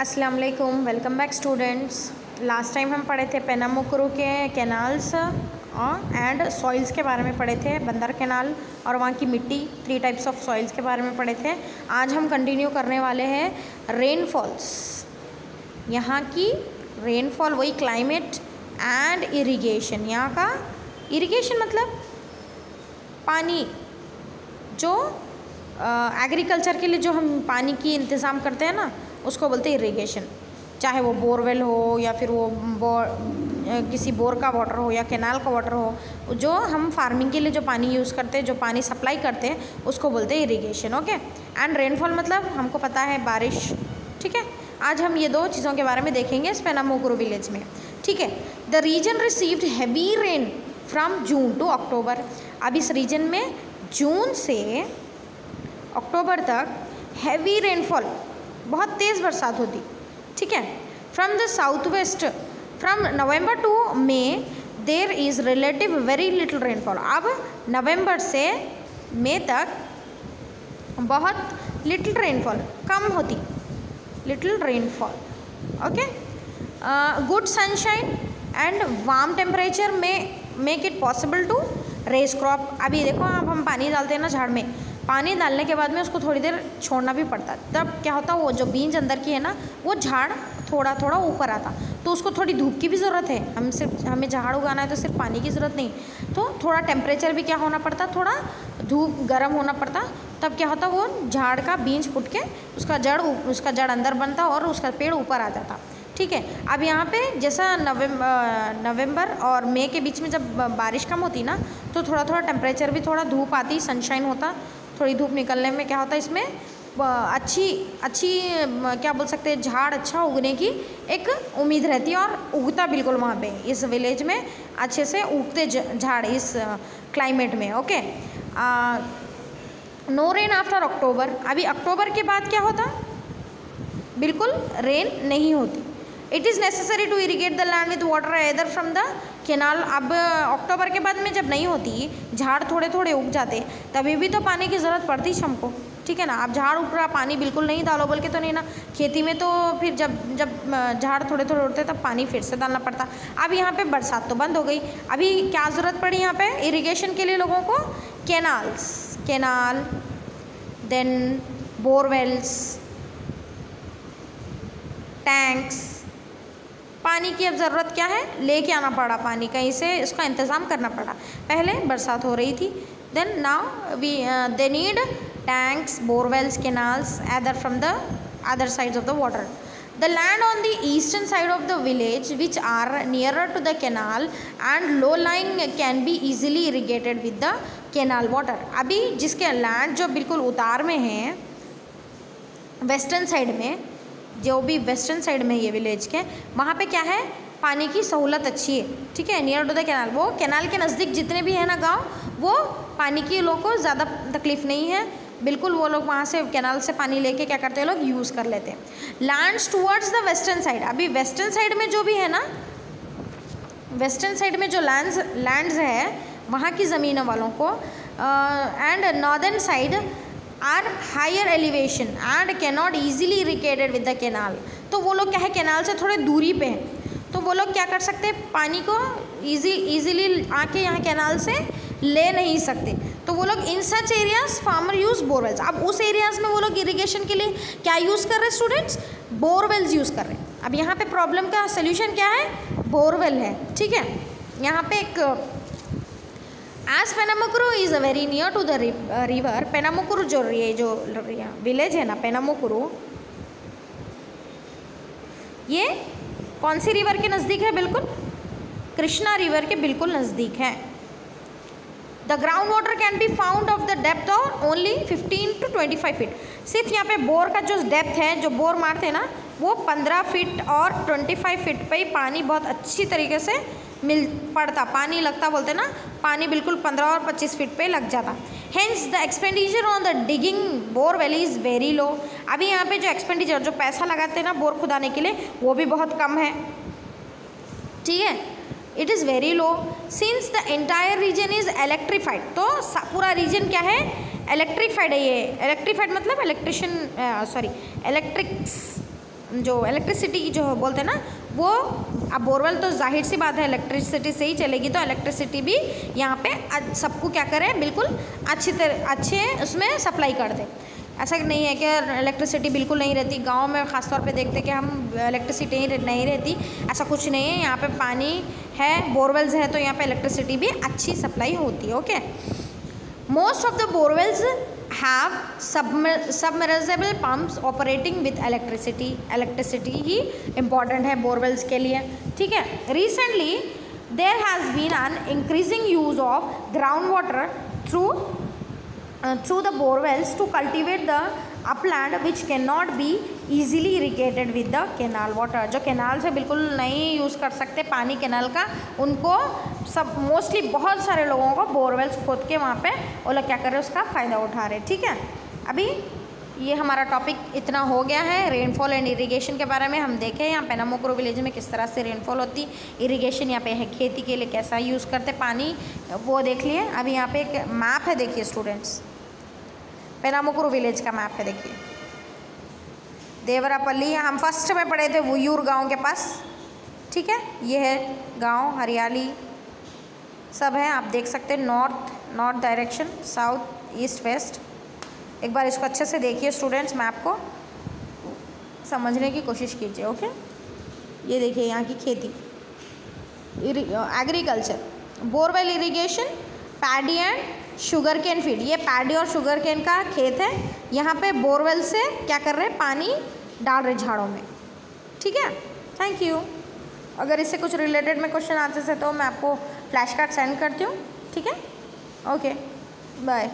अस्सलाम वालेकुम welcome back students last time हम पढ़े थे पेनामुकरू के कैनाल्स और एंड सॉइल्स के बारे में पढ़े थे, बंदर कैनाल और वहाँ की मिट्टी थ्री टाइप्स ऑफ़ सॉइल्स के बारे में पढ़े थे। आज हम कंटिन्यू करने वाले हैं रेनफॉल्स यहाँ की रेनफॉल वही क्लाइमेट एंड इरिगेशन यहाँ का इरिगेशन मतलब पानी, जो एग्रीकल्चर के लिए जो हम पानी की इंतज़ाम करते हैं ना उसको बोलते हैं इरीगेशन चाहे वो बोरवेल हो या फिर वो बोर किसी बोर का वाटर हो या कैनाल का वाटर हो, जो हम फ़ार्मिंग के लिए जो पानी यूज़ करते हैं, जो पानी सप्लाई करते हैं, उसको बोलते हैं इरीगेशन ओके एंड रेनफॉल मतलब हमको पता है बारिश, ठीक है? आज हम ये दो चीज़ों के बारे में देखेंगे स्पेनामोग्रो विलेज में, ठीक है? The region received heavy rain from June to October अब इस रीजन में जून से अक्टूबर तक हैवी रेनफॉल बहुत तेज़ बरसात होती। ठीक है? From the south west from November to May there is relative very little rainfall अब नवंबर से मई तक बहुत लिटिल रेनफॉल कम होती। Little rainfall okay good sunshine and warm temperature में make it possible to raise crop अभी देखो अब हम पानी डालते हैं ना झाड़ में। पानी डालने के बाद में उसको थोड़ी देर छोड़ना भी पड़ता। तब क्या होता, वो जो बीज अंदर की है ना, वो झाड़ थोड़ा थोड़ा ऊपर आता। तो उसको थोड़ी धूप की भी ज़रूरत है। हम सिर्फ़, हमें झाड़ उगाना है तो सिर्फ़ पानी की ज़रूरत नहीं। तो थोड़ा टेम्परेचर भी क्या होना पड़ता, थोड़ा धूप गर्म होना पड़ता। तब क्या होता, वो झाड़ का बीज फुट के उसका जड़ उसका जड़ अंदर बनता और उसका पेड़ ऊपर आ जाता। ठीक है? अब यहाँ पे जैसा नवंबर नवंबर और मई के बीच में जब बारिश कम होती ना तो थोड़ा थोड़ा टेम्परेचर भी थोड़ा धूप आती सनशाइन होता। थोड़ी धूप निकलने में क्या होता है, इसमें अच्छी अच्छी क्या बोल सकते हैं, झाड़ अच्छा उगने की एक उम्मीद रहती है और उगता बिल्कुल वहाँ पे, इस विलेज में अच्छे से उगते झाड़ इस क्लाइमेट में okay no rain after October अभी अक्टूबर के बाद क्या होता? बिल्कुल रेन नहीं होती. It is necessary to irrigate the land with water either from the canal अब अक्टूबर के बाद में जब नहीं होती, झाड़ थोड़े थोड़े उग जाते, तभी भी तो पानी की ज़रूरत पड़ती हमको ठीक है ना? आप झाड़ उग रहा पानी बिल्कुल नहीं डालो बोल के तो नहीं ना, खेती में तो फिर जब जब झाड़ थोड़े थोड़े उड़ते तब पानी फिर से डालना पड़ता। अब यहाँ पे बरसात तो बंद हो गई। अभी क्या ज़रूरत पड़ी यहाँ पे? इरिगेशन के लिए लोगों को? Canals canal then borewells tanks पानी की अब ज़रूरत क्या है? लेके आना पड़ा पानी, कहीं से इसका इंतज़ाम करना पड़ा। पहले बरसात हो रही थी then now we they need tanks borewells canals other from the other sides of the water the land on the eastern side of the village which are nearer to the canal and low line can be easily irrigated with the canal water अभी जिसके land जो बिल्कुल उतार में है western side में जो भी वेस्टर्न साइड में ये विलेज के, वहाँ पे क्या है? पानी की सहूलत अच्छी है, ठीक है? नियर टू द कैनाल वो कैनाल के नज़दीक जितने भी हैं ना गाँव, वो पानी की लोग को ज़्यादा तकलीफ़ नहीं है। बिल्कुल वो लोग वहाँ से कैनाल से पानी लेके क्या करते हैं? लोग यूज़ कर लेते हैं। Lands towards the western side अभी वेस्टर्न साइड में जो भी है ना वेस्टर्न साइड में जो लैंड्स लैंड्स है, वहाँ की ज़मीनों वालों को and northern side are higher elevation and cannot easily irrigated with the canal तो वो लोग क्या है कैनाल से थोड़े दूरी पे हैं। तो वो लोग क्या कर सकते हैं, पानी को ईजी ईजिली आके यहाँ कैनाल से ले नहीं सकते। तो वो लोग in such areas farmer use borewells अब उस एरियाज़ में वो लोग इरीगेशन के लिए क्या यूज़ कर रहे हैं स्टूडेंट्स बोरवेल्स यूज़ कर रहे हैं। अब यहाँ पे प्रॉब्लम का सोल्यूशन क्या है? बोरवेल है। ठीक है? यहाँ पे एक as Penamukuru is very near to the river Penamukuru जो ये जो विलेज है ना पेनामुकुरु ये कौन सी रिवर के नज़दीक है बिल्कुल? कृष्णा रिवर के बिल्कुल नज़दीक है। The ground water can be found of the depth of only 15 to 25 feet सिर्फ़ यहाँ पे बोर का जो डेप्थ है, जो बोर मारते हैं ना वो 15 फीट और 25 फीट पे ही पानी बहुत अच्छी तरीके से मिल पड़ता, पानी लगता बोलते ना, पानी बिल्कुल पंद्रह और पच्चीस फीट पे लग जाता। Hence the expenditure on the digging borewell is very low अभी यहाँ पे जो एक्सपेंडिचर जो पैसा लगाते हैं ना बोर खुदाने के लिए, वो भी बहुत कम है। ठीक है? It is very low since the entire region is electrified तो पूरा रीजन क्या है? इलेक्ट्रीफाइड है ये। इलेक्ट्रीफाइड मतलब इलेक्ट्रिशियन सॉरी इलेक्ट्रिक्स जो इलेक्ट्रिसिटी जो बोलते हैं ना, वो, अब बोरवेल तो ज़ाहिर सी बात है इलेक्ट्रिसिटी से ही चलेगी तो इलेक्ट्रिसिटी भी यहाँ पे सबको क्या करें, बिल्कुल अच्छी तरह अच्छे उसमें सप्लाई कर दे। ऐसा नहीं है कि इलेक्ट्रिसिटी बिल्कुल नहीं रहती, गाँव में ख़ासतौर पे देखते कि हम इलेक्ट्रिसिटी नहीं रहती, ऐसा कुछ नहीं है, यहाँ पे पानी है, बोरवेल्स है तो यहाँ पे इलेक्ट्रिसिटी भी अच्छी सप्लाई होती है okay most of the borewells have submersible pumps operating with electricity electricity ही important है borewells के लिए ठीक है recently there has been an increasing use of groundwater through uh, through the borewells to cultivate the which can not be easily irrigated with the canal water जो canal से बिल्कुल नहीं यूज़ कर सकते पानी केनाल का उनको सब मोस्टली बहुत सारे लोगों को बोरवेल्स खोद के वहाँ पे वो लोग क्या कर रहे हैं, उसका फ़ायदा उठा रहे हैं, ठीक है? अभी ये हमारा टॉपिक इतना हो गया है रेनफॉल एंड इरिगेशन के बारे में हम देखें, यहाँ पेनामोक्रो विलेज में किस तरह से रेनफॉल होती इरिगेशन यहाँ पे है खेती के लिए कैसा यूज़ करते, पानी, वो देख लिए, अभी यहाँ पे एक मैप है, देखिए स्टूडेंट्स पेनामुकुरु विलेज का मैप है, देखिए। देवरापल्ली, हम फ़र्स्ट में पढ़े थे, वयूर गाँव के पास, ठीक है? ये है गाँव, हरियाली सब है, आप देख सकते हैं north north direction south east west एक बार इसको अच्छे से देखिए स्टूडेंट्स मैप को समझने की कोशिश कीजिए ओके ये देखिए यहाँ की खेती। Agriculture borewell irrigation paddy and sugarcane field ये पैडी और शुगर केन का खेत है। यहाँ पे बोरवेल से क्या कर रहे हैं? पानी डाल रहे झाड़ों में। ठीक है? थैंक यू अगर इससे कुछ रिलेटेड में क्वेश्चन आते से तो मैं आपको फ्लैश कार्ड सेंड करती हूँ ठीक है? Okay bye.